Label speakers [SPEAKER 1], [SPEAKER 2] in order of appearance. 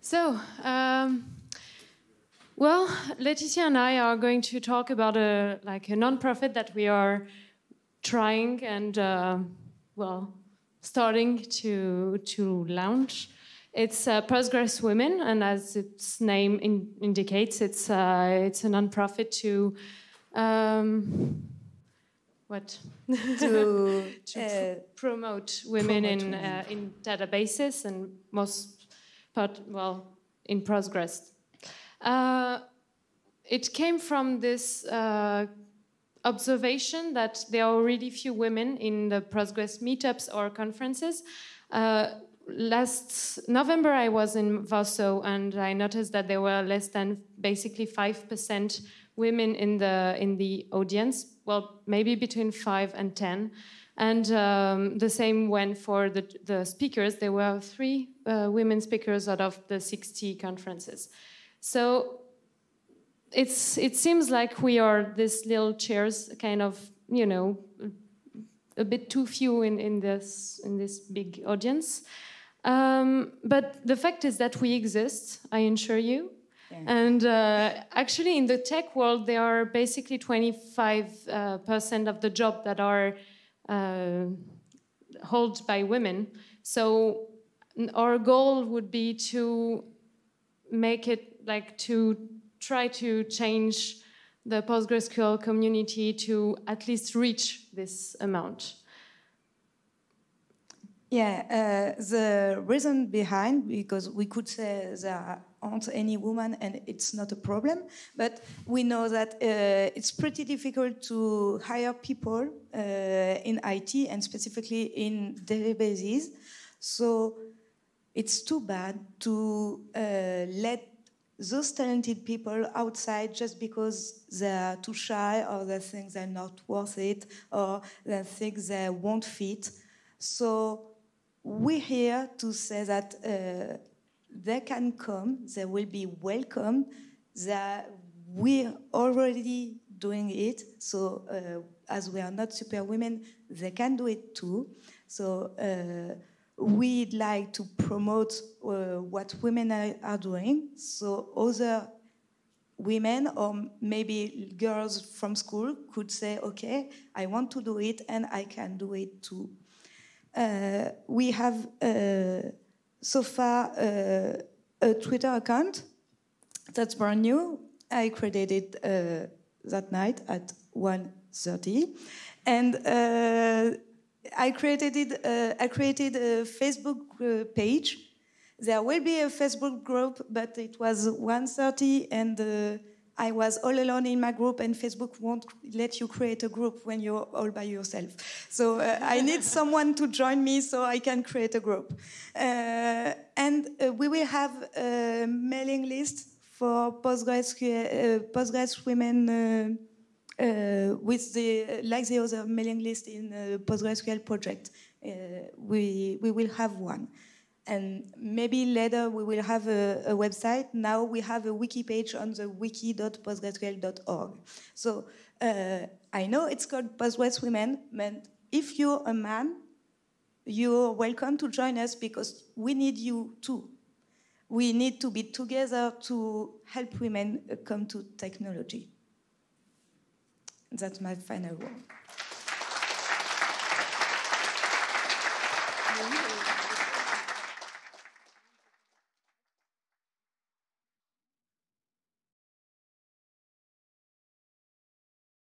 [SPEAKER 1] So, um, well, Laetitia and I are going to talk about a like a non-profit that we are trying and uh, well starting to to launch. It's uh, Postgres Women, and as its name in, indicates, it's uh, it's a non-profit to um, what
[SPEAKER 2] to,
[SPEAKER 1] to
[SPEAKER 2] uh,
[SPEAKER 1] pr- promote women
[SPEAKER 2] promote
[SPEAKER 1] in
[SPEAKER 2] women.
[SPEAKER 1] Uh, in databases and most part well in Postgres. Uh, it came from this uh, observation that there are really few women in the Postgres meetups or conferences. Uh, last November, I was in Warsaw and I noticed that there were less than basically five percent women in the in the audience. Well, maybe between five and ten. And um, the same went for the, the speakers. There were three uh, women speakers out of the 60 conferences. So it's it seems like we are these little chairs, kind of you know, a bit too few in, in this in this big audience. Um, but the fact is that we exist. I assure you. And uh, actually, in the tech world, there are basically 25% uh, of the job that are Uh, held by women. So our goal would be to make it like to try to change the PostgreSQL community to at least reach this amount.
[SPEAKER 2] Yeah, uh, the reason behind, because we could say there aren't any women and it's not a problem, but we know that uh, it's pretty difficult to hire people uh, in IT and specifically in databases. So it's too bad to uh, let those talented people outside just because they're too shy or they think they're not worth it or they think they won't fit. So we're here to say that uh, they can come, they will be welcome, that we're already doing it. So uh, as we are not superwomen, they can do it too. So uh, we'd like to promote uh, what women are, are doing. So other women or maybe girls from school could say, okay, I want to do it and I can do it too. Uh, we have uh, so far uh, a Twitter account that's brand new. I created it that night at 1.30. And I created I created a Facebook page. There will be a Facebook group, but it was 1.30 and uh, I was all alone in my group, and Facebook won't let you create a group when you're all by yourself. So uh, I need someone to join me so I can create a group. Uh, and uh, we will have a mailing list for Postgres, uh, Postgres women. Uh, uh, with the like the other mailing list in the PostgreSQL project, uh, we we will have one, and maybe later we will have a, a website. Now we have a wiki page on the wiki.postgresql.org. So uh, I know it's called Postgres Women, but if you're a man, you're welcome to join us because we need you too. We need to be together to help women come to technology. That's my final word.